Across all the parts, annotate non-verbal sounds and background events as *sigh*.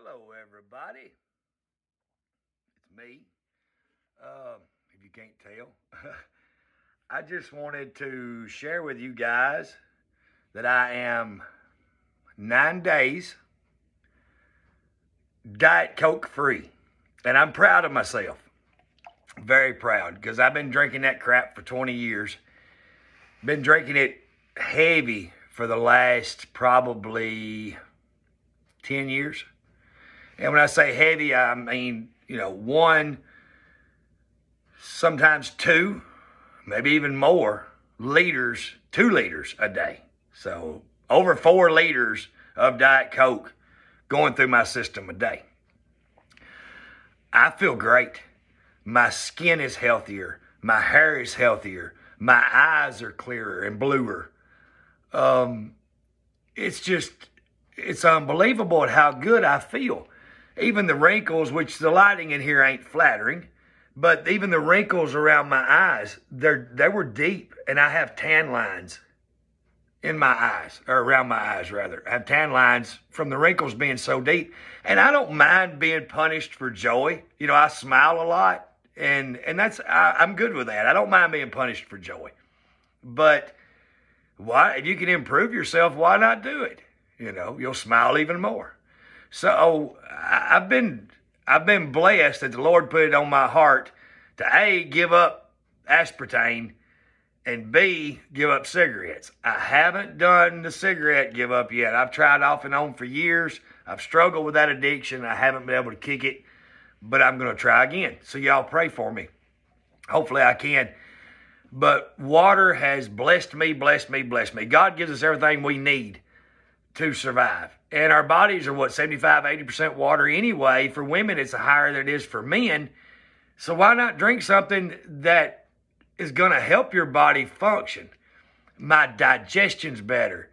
Hello, everybody. It's me. Uh, if you can't tell, *laughs* I just wanted to share with you guys that I am nine days Diet Coke free. And I'm proud of myself. Very proud because I've been drinking that crap for 20 years. Been drinking it heavy for the last probably 10 years. And when I say heavy, I mean, you know, one, sometimes two, maybe even more liters, two liters a day. So over four liters of Diet Coke going through my system a day. I feel great. My skin is healthier. My hair is healthier. My eyes are clearer and bluer. Um, it's just, it's unbelievable at how good I feel. Even the wrinkles, which the lighting in here ain't flattering, but even the wrinkles around my eyes, they're, they were deep and I have tan lines in my eyes, or around my eyes rather. I have tan lines from the wrinkles being so deep. And I don't mind being punished for joy. You know, I smile a lot and, and that's, I, I'm good with that. I don't mind being punished for joy. But why, if you can improve yourself, why not do it? You know, you'll smile even more. So I've been, I've been blessed that the Lord put it on my heart to A, give up aspartame and B, give up cigarettes. I haven't done the cigarette give up yet. I've tried off and on for years. I've struggled with that addiction. I haven't been able to kick it, but I'm going to try again. So, y'all pray for me. Hopefully, I can. But water has blessed me, blessed me, blessed me. God gives us everything we need to survive. And our bodies are what, 75, 80% water anyway. For women, it's higher than it is for men. So, why not drink something that is going to help your body function. My digestion's better.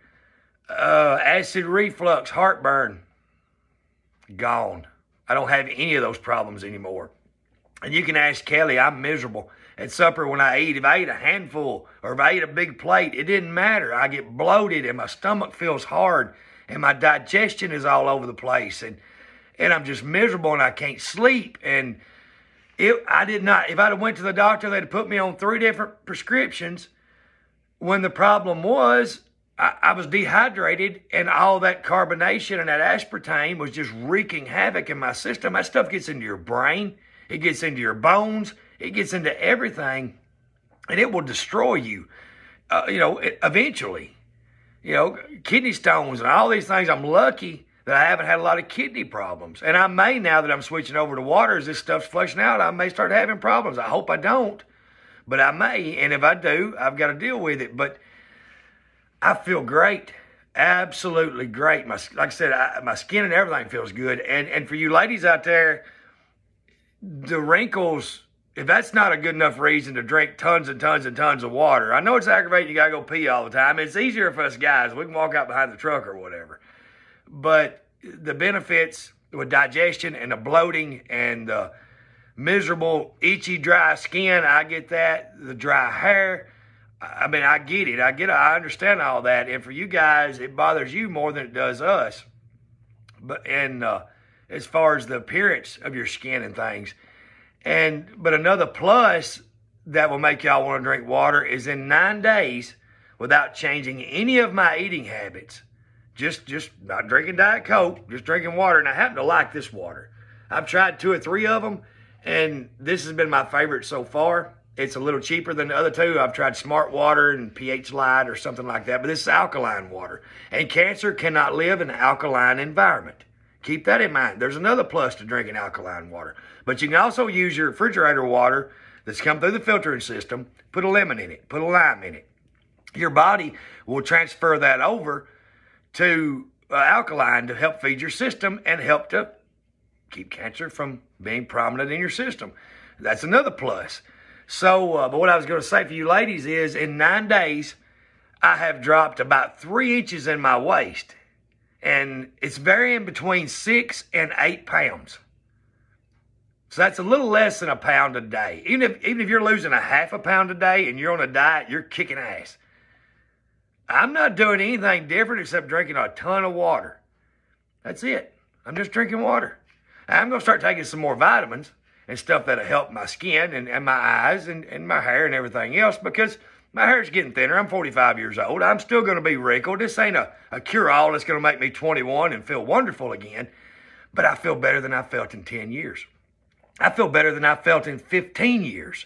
Uh, acid reflux, heartburn, gone. I don't have any of those problems anymore. And you can ask Kelly, I'm miserable. At supper, when I eat, if I eat a handful or if I eat a big plate, it didn't matter. I get bloated and my stomach feels hard and my digestion is all over the place. And, and I'm just miserable and I can't sleep. And, it, I did not. If I'd have went to the doctor, they'd put me on three different prescriptions. When the problem was, I, I was dehydrated, and all that carbonation and that aspartame was just wreaking havoc in my system. That stuff gets into your brain, it gets into your bones, it gets into everything, and it will destroy you. Uh, you know, eventually. You know, kidney stones and all these things. I'm lucky that I haven't had a lot of kidney problems. And I may, now that I'm switching over to water, as this stuff's flushing out, I may start having problems. I hope I don't, but I may. And if I do, I've got to deal with it. But I feel great. Absolutely great. My, like I said, I, my skin and everything feels good. And, and for you ladies out there, the wrinkles, if that's not a good enough reason to drink tons and tons and tons of water, I know it's aggravating. You got to go pee all the time. It's easier for us guys. We can walk out behind the truck or whatever but the benefits with digestion and the bloating and the miserable, itchy, dry skin, I get that. The dry hair, I mean, I get it. I get it. I understand all that. And for you guys, it bothers you more than it does us. But and uh, as far as the appearance of your skin and things, and but another plus that will make y'all want to drink water is in nine days without changing any of my eating habits just just not drinking Diet Coke, just drinking water. And I happen to like this water. I've tried two or three of them, and this has been my favorite so far. It's a little cheaper than the other two. I've tried Smart Water and pH Light or something like that, but this is alkaline water. And cancer cannot live in an alkaline environment. Keep that in mind. There's another plus to drinking alkaline water. But you can also use your refrigerator water that's come through the filtering system, put a lemon in it, put a lime in it. Your body will transfer that over to uh, alkaline to help feed your system and help to keep cancer from being prominent in your system. That's another plus. So, uh, but what I was going to say for you ladies is in nine days, I have dropped about three inches in my waist. And it's varying between six and eight pounds. So that's a little less than a pound a day. Even if, even if you're losing a half a pound a day and you're on a diet, you're kicking ass. I'm not doing anything different except drinking a ton of water. That's it. I'm just drinking water. I'm going to start taking some more vitamins and stuff that'll help my skin and, and my eyes and, and my hair and everything else because my hair's getting thinner. I'm 45 years old. I'm still going to be wrinkled. This ain't a, a cure all that's going to make me 21 and feel wonderful again. But I feel better than I felt in 10 years. I feel better than I felt in 15 years.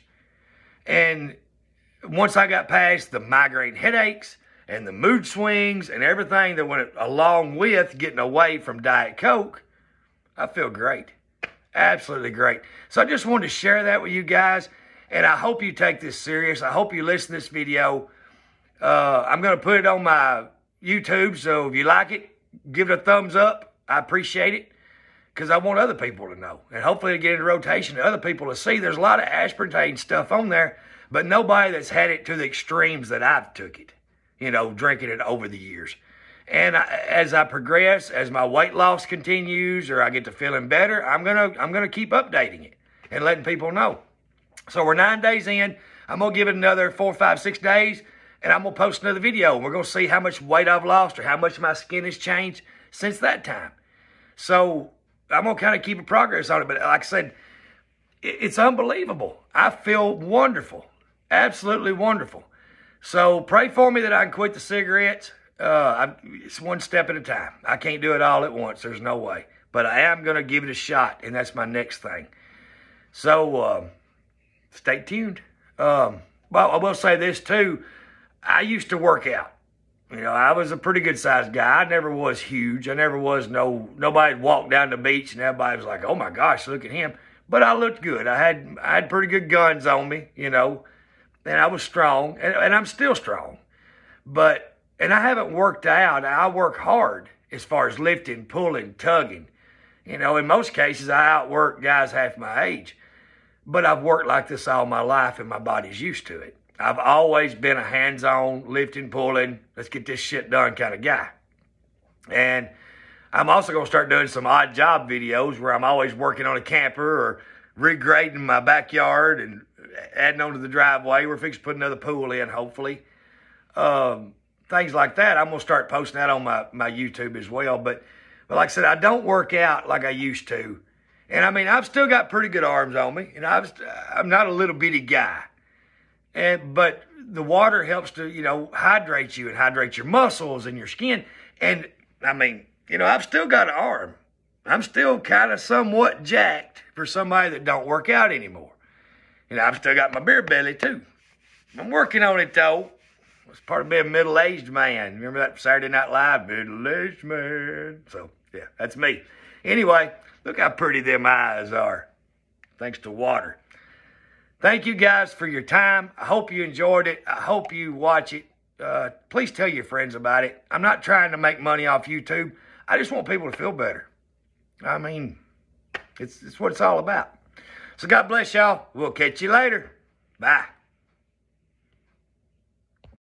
And once I got past the migraine headaches and the mood swings and everything that went along with getting away from Diet Coke, I feel great. Absolutely great. So I just wanted to share that with you guys. And I hope you take this serious. I hope you listen to this video. Uh, I'm going to put it on my YouTube. So if you like it, give it a thumbs up. I appreciate it because I want other people to know. And hopefully to get into rotation to other people to see. There's a lot of aspartame stuff on there, but nobody that's had it to the extremes that I've took it, you know, drinking it over the years. And I, as I progress, as my weight loss continues, or I get to feeling better, I'm gonna I'm gonna keep updating it and letting people know. So we're nine days in. I'm gonna give it another four, five, six days, and I'm gonna post another video. We're gonna see how much weight I've lost or how much my skin has changed since that time. So I'm gonna kind of keep a progress on it. But like I said, it's unbelievable. I feel wonderful, absolutely wonderful. So pray for me that I can quit the cigarettes. Uh, it's one step at a time. I can't do it all at once. There's no way. But I am going to give it a shot, and that's my next thing. So um, stay tuned. Um, well, I will say this too. I used to work out. You know, I was a pretty good sized guy. I never was huge. I never was no nobody walked down the beach and everybody was like, "Oh my gosh, look at him." But I looked good. I had I had pretty good guns on me, you know, and I was strong, and, and I'm still strong. But and I haven't worked out. I work hard as far as lifting, pulling, tugging. You know, in most cases, I outwork guys half my age. But I've worked like this all my life, and my body's used to it. I've always been a hands on, lifting, pulling, let's get this shit done kind of guy. And I'm also going to start doing some odd job videos where I'm always working on a camper or regrading my backyard and adding on to the driveway. We're fixing to put another pool in, hopefully. Um, things like that. I'm gonna start posting that on my, my YouTube as well. But but like I said, I don't work out like I used to. And I mean, I've still got pretty good arms on me, and I've, I'm not a little bitty guy. And but the water helps to you know hydrate you and hydrate your muscles and your skin. And I mean, you know, I've still got an arm. I'm still kind of somewhat jacked for somebody that don't work out anymore. And I've still got my beer belly too. I'm working on it though. It's part of being a middle-aged man. Remember that Saturday Night Live, middle-aged man? So, yeah, that's me. Anyway, look how pretty them eyes are. Thanks to water. Thank you guys for your time. I hope you enjoyed it. I hope you watch it. Uh, please tell your friends about it. I'm not trying to make money off YouTube. I just want people to feel better. I mean, it's, it's what it's all about. So God bless y'all. We'll catch you later. Bye.